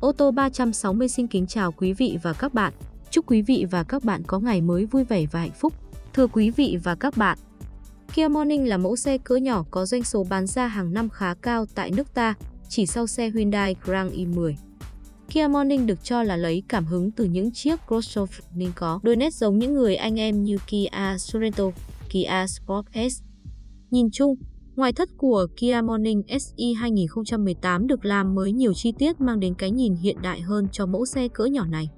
Ô tô 360 xin kính chào quý vị và các bạn. Chúc quý vị và các bạn có ngày mới vui vẻ và hạnh phúc. Thưa quý vị và các bạn, Kia Morning là mẫu xe cỡ nhỏ có doanh số bán ra hàng năm khá cao tại nước ta, chỉ sau xe Hyundai Grand i10. Kia Morning được cho là lấy cảm hứng từ những chiếc crossover nên có đôi nét giống những người anh em như Kia Sorento, Kia Sportage. Nhìn chung, Ngoài thất của Kia Morning SE 2018 được làm mới nhiều chi tiết mang đến cái nhìn hiện đại hơn cho mẫu xe cỡ nhỏ này.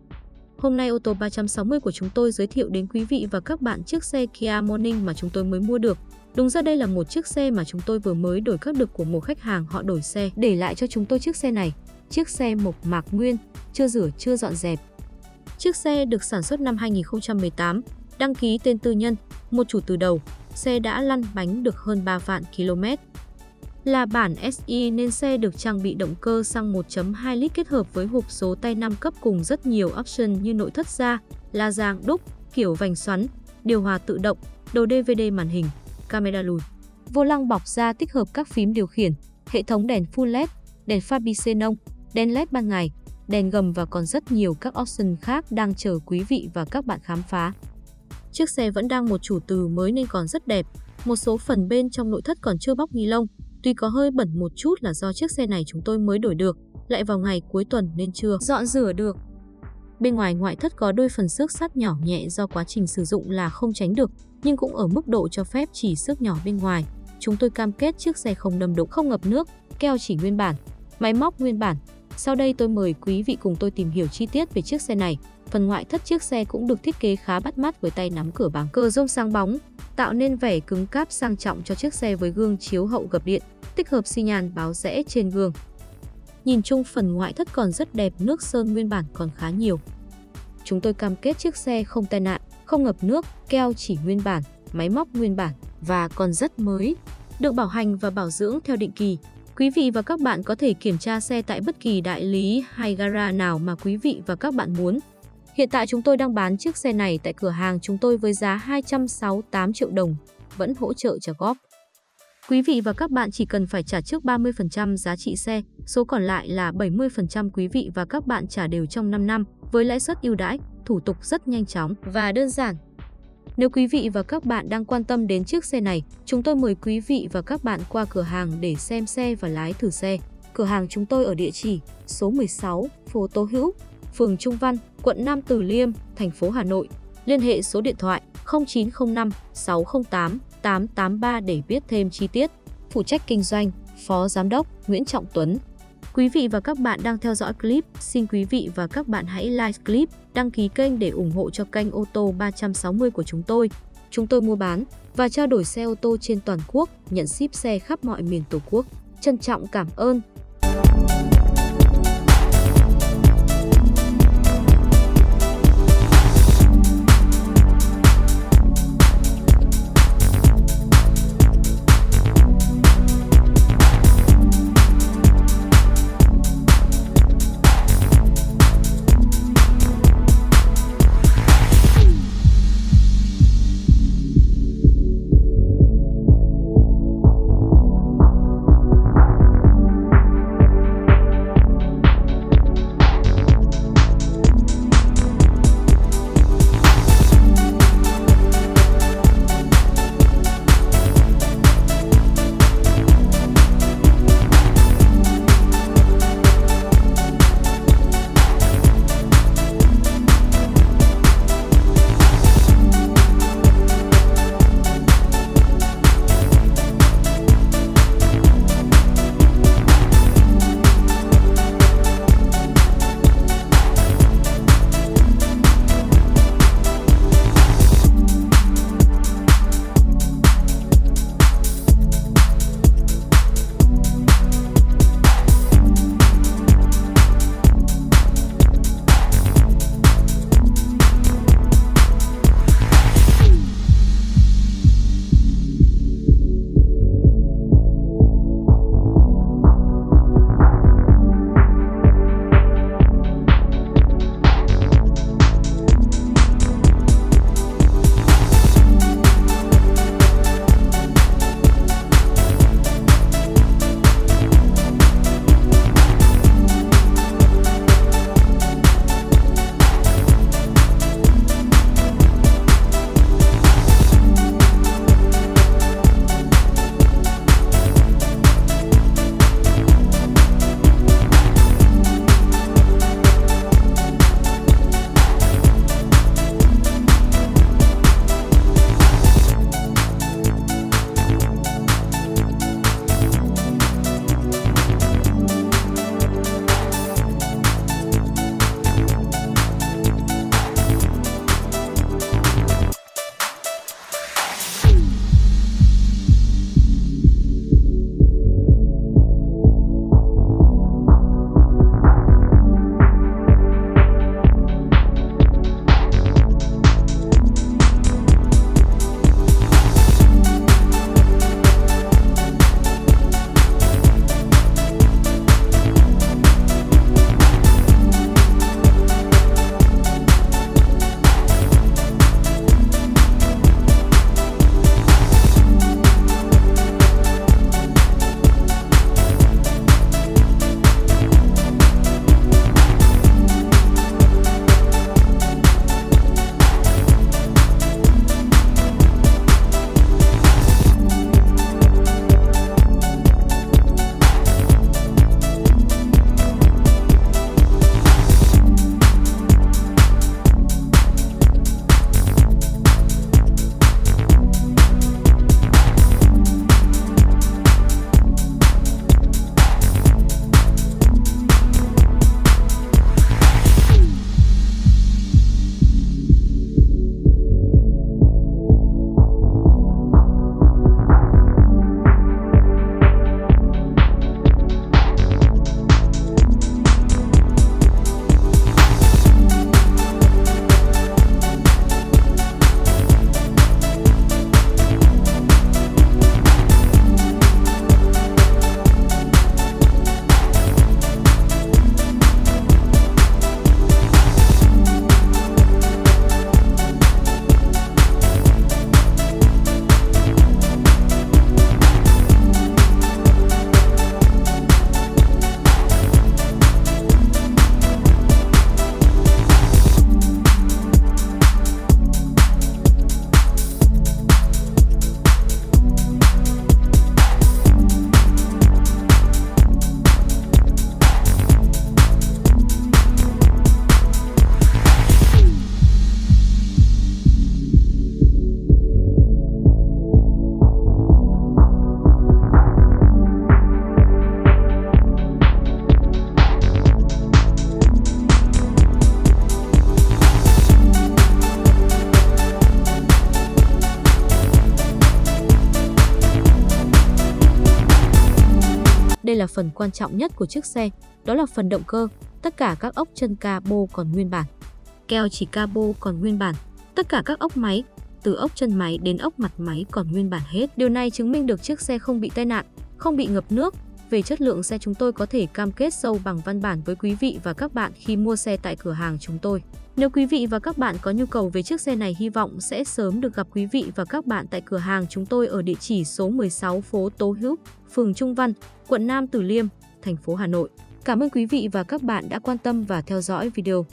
Hôm nay ô tô 360 của chúng tôi giới thiệu đến quý vị và các bạn chiếc xe Kia Morning mà chúng tôi mới mua được. Đúng ra đây là một chiếc xe mà chúng tôi vừa mới đổi các được của một khách hàng họ đổi xe để lại cho chúng tôi chiếc xe này. Chiếc xe mộc mạc nguyên, chưa rửa chưa dọn dẹp. Chiếc xe được sản xuất năm 2018, đăng ký tên tư nhân, một chủ từ đầu, xe đã lăn bánh được hơn 3 vạn km. Là bản SI nên xe được trang bị động cơ xăng 1.2 lít kết hợp với hộp số tay 5 cấp cùng rất nhiều option như nội thất da, la giang đúc, kiểu vành xoắn, điều hòa tự động, đầu DVD màn hình, camera lùi. Vô lăng bọc da tích hợp các phím điều khiển, hệ thống đèn full LED, đèn pha bi xenon, đèn LED ban ngày, đèn gầm và còn rất nhiều các option khác đang chờ quý vị và các bạn khám phá. Chiếc xe vẫn đang một chủ từ mới nên còn rất đẹp. Một số phần bên trong nội thất còn chưa bóc ni lông, tuy có hơi bẩn một chút là do chiếc xe này chúng tôi mới đổi được, lại vào ngày cuối tuần nên chưa dọn rửa được. Bên ngoài ngoại thất có đôi phần xước sắt nhỏ nhẹ do quá trình sử dụng là không tránh được, nhưng cũng ở mức độ cho phép chỉ xước nhỏ bên ngoài. Chúng tôi cam kết chiếc xe không đâm đụng, không ngập nước, keo chỉ nguyên bản, máy móc nguyên bản. Sau đây tôi mời quý vị cùng tôi tìm hiểu chi tiết về chiếc xe này. Phần ngoại thất chiếc xe cũng được thiết kế khá bắt mắt với tay nắm cửa bằng cơ rông sáng bóng, tạo nên vẻ cứng cáp sang trọng cho chiếc xe với gương chiếu hậu gập điện, tích hợp xi nhan báo rẽ trên gương. Nhìn chung phần ngoại thất còn rất đẹp, nước sơn nguyên bản còn khá nhiều. Chúng tôi cam kết chiếc xe không tai nạn, không ngập nước, keo chỉ nguyên bản, máy móc nguyên bản và còn rất mới. Được bảo hành và bảo dưỡng theo định kỳ. Quý vị và các bạn có thể kiểm tra xe tại bất kỳ đại lý hay gara nào mà quý vị và các bạn muốn. Hiện tại chúng tôi đang bán chiếc xe này tại cửa hàng chúng tôi với giá 268 triệu đồng, vẫn hỗ trợ trả góp. Quý vị và các bạn chỉ cần phải trả trước 30% giá trị xe, số còn lại là 70% quý vị và các bạn trả đều trong 5 năm với lãi suất ưu đãi, thủ tục rất nhanh chóng và đơn giản. Nếu quý vị và các bạn đang quan tâm đến chiếc xe này, chúng tôi mời quý vị và các bạn qua cửa hàng để xem xe và lái thử xe. Cửa hàng chúng tôi ở địa chỉ số 16, phố Tố Hữu, phường Trung Văn, quận Nam Từ Liêm, thành phố Hà Nội. Liên hệ số điện thoại 0905 608 883 để biết thêm chi tiết. Phụ trách kinh doanh, Phó Giám đốc Nguyễn Trọng Tuấn. Quý vị và các bạn đang theo dõi clip, xin quý vị và các bạn hãy like clip, đăng ký kênh để ủng hộ cho kênh ô tô 360 của chúng tôi. Chúng tôi mua bán và trao đổi xe ô tô trên toàn quốc, nhận ship xe khắp mọi miền Tổ quốc. Trân trọng cảm ơn. Là phần quan trọng nhất của chiếc xe, đó là phần động cơ. Tất cả các ốc chân cabo còn nguyên bản. Keo chỉ cabo còn nguyên bản. Tất cả các ốc máy, từ ốc chân máy đến ốc mặt máy còn nguyên bản hết. Điều này chứng minh được chiếc xe không bị tai nạn, không bị ngập nước. Về chất lượng xe chúng tôi có thể cam kết sâu bằng văn bản với quý vị và các bạn khi mua xe tại cửa hàng chúng tôi. Nếu quý vị và các bạn có nhu cầu về chiếc xe này hy vọng sẽ sớm được gặp quý vị và các bạn tại cửa hàng chúng tôi ở địa chỉ số 16 phố Tố Hữu, phường Trung Văn, quận Nam Từ Liêm, thành phố Hà Nội. Cảm ơn quý vị và các bạn đã quan tâm và theo dõi video.